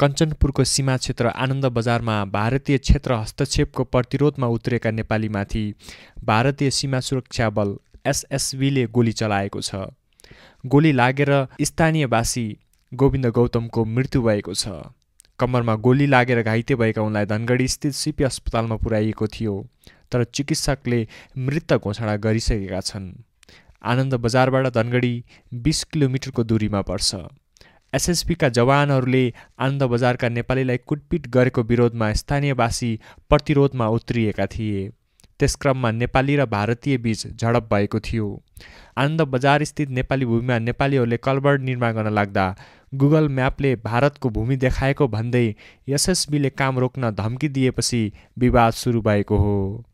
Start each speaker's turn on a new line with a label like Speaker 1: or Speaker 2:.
Speaker 1: कञ्चनपुरको सीमा क्षेत्र आनन्द बजारमा भारतीय क्षेत्र हस्तक्षेपको प्रतिरोधमा उत्रेका नेपालीमाथि भारतीय सीमा सुरक्षा बल एसएसबीले गोली चलाएको छ। गोली लागेर स्थानीयवासी गोविन्द गौतमको मृत्यु भएको छ। कम्मरमा गोली लागेर घाइते भएका उनलाई धनगढी स्थित सिपी अस्पतालमा पुर्याइएको थियो तर चिकित्सकले मृत घोषणा गरिसकेका छन्। आनन्द बजारबाट धनगढी बिस किलोमिटरको दूरीमा पर्छ। एसएसपीका जवानहरूले आनन्द बजारका नेपालीलाई कुटपिट गरेको विरोधमा स्थानीयवासी प्रतिरोधमा उत्रिएका थिए। त्यसक्रममा नेपाली र भारतीय बीच झडप भएको थियो। आनन्द बजार स्थित नेपाली भूमिमा नेपालीहरूले कलबर्ड निर्माण गर्न लाग्दा गुगल म्यापले भारतको भूमि देखाएको भन्दै एसएसबीले काम रोक्न धम्की दिएपछि विवाद सुरु भएको हो।